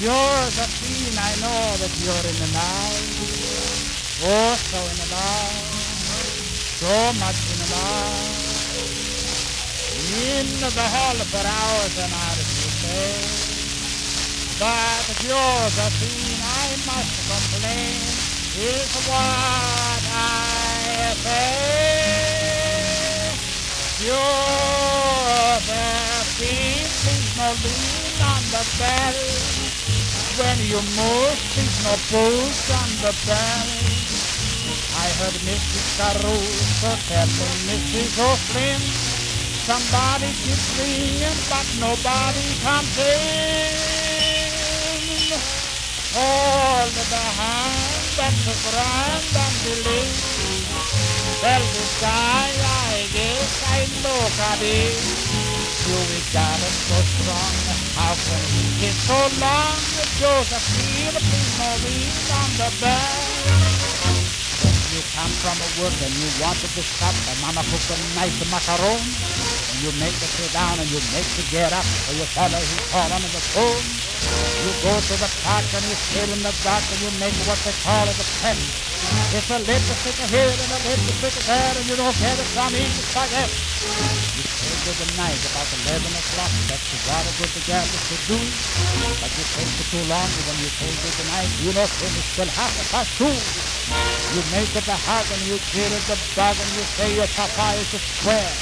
cures are seen, I know that you're in the night. Oh, so in the night. So much in the night. In the hall for hours and hours you say. But the cures are seen, I must complain. Is what I say. Are the queen, please no lean on the bell. When you move, please no push on the bell. I heard Mrs. Caruso telling Mrs. O'Flynn somebody keeps ringing but nobody comes in. All the behind and the grand and the late. Well, this guy, I guess I know. You got him so strong. How can he get so long? Josephine, please lean on the bell. You come from a work and you wanted to stop and mama cooked a nice macaron. And you make to sit down and you make to get up for your fellow who's calling on the phone. You go to the park and you sit in the dark and you make what they call a pen. It's a little stick here and a little stick there and you don't care get it from each spaghetti. You say good night about 11 o'clock. That's a good together to do. But you take it too long when you say good night. You know it's still half past two. You make it a hug and you kill it a bug and you say your papa is a square.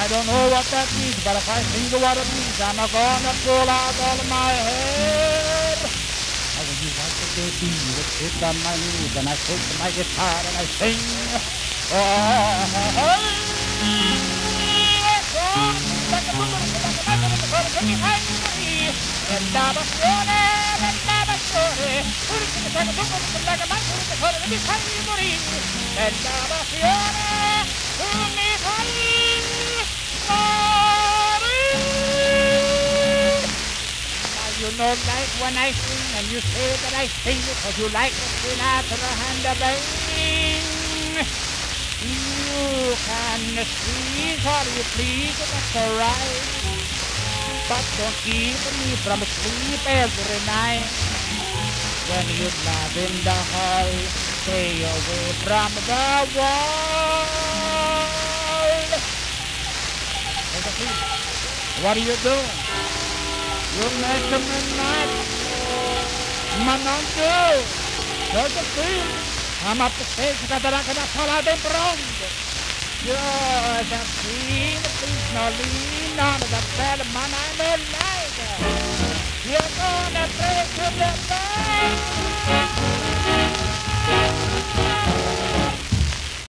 I don't know what that means, but if I think what it means, I'm a gonna pull out all my hair. Baby, you sit on my knees and I take my guitar and I sing. You know, like when I sing, and you say that I sing because you like the Sinatra and the bang. You can squeeze all you please, that's alright. But don't keep me from sleep every night. When you lie in the hall, stay away from the wall. What are you doing? You're I'm up the stage, got the rock and I fall out in bronze. Josephine, please no lean on the bed, man, I'm. You're gonna break the bank.